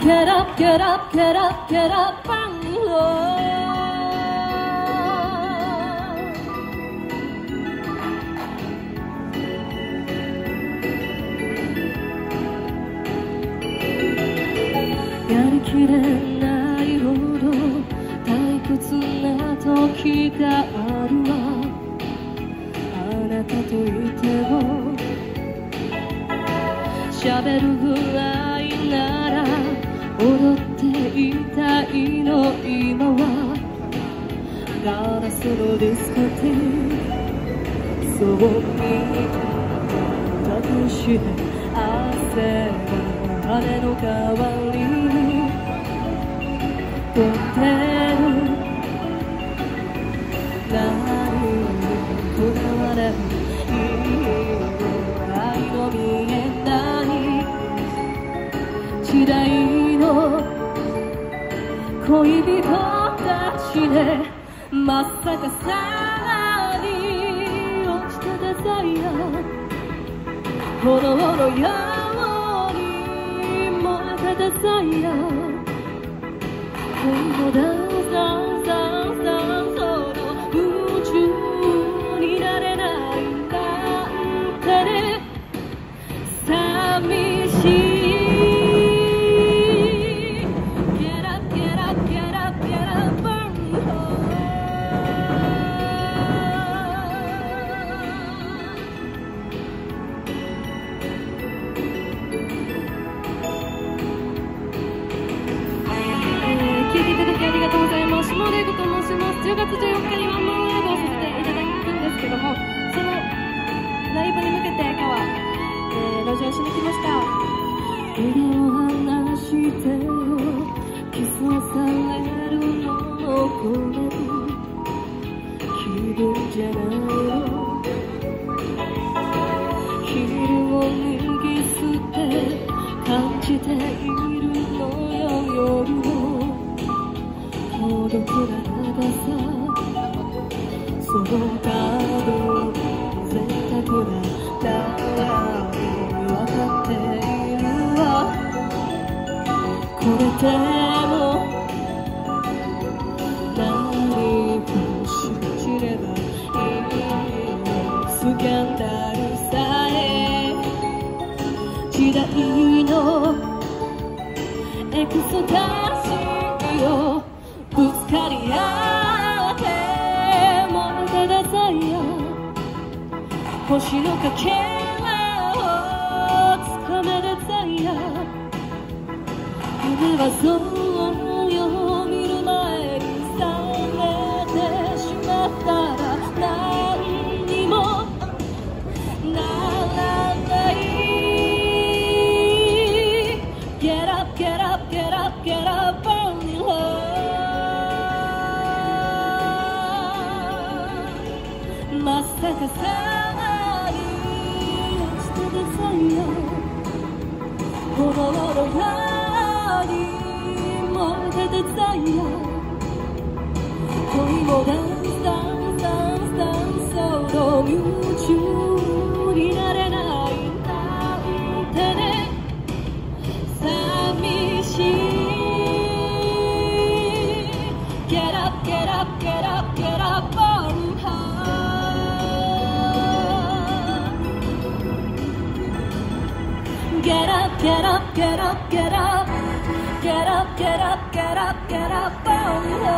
Get up, get up, get up, get up, bang, oh. やりきれないほど退屈な時があるわあなたといても喋るぐらいなら踊っていたいの今はガラスのディスコティそう見隠して汗が羽の代わりに。飛んで恋人たちでまさかさらに落ちたデザイア炎のように燃えたデザイア恋もダンダございます。下玲子と申します。10月14日にワンマンライブをさせていただくんですけども、そのライブに向けて今日は、えー、路上しに来ました。腕を離してよ、キスをされるのをこれ気分じゃないよ。昼を脱ぎ捨て感じている孤独な長さその角贅沢なた分かっているわこれでも何か信じればいいのスキャンダルさえ時代のエクソダシをぶつかり合って燃えたデザイア星のかけらをつかめるさいよ。夢はそうまさかさらに落ちたデザイア炎のように燃えたデザイア恋もダンスダンスダンスダンスその夢中 Get up, get up, get up, get up Get up, get up, get up, burning hard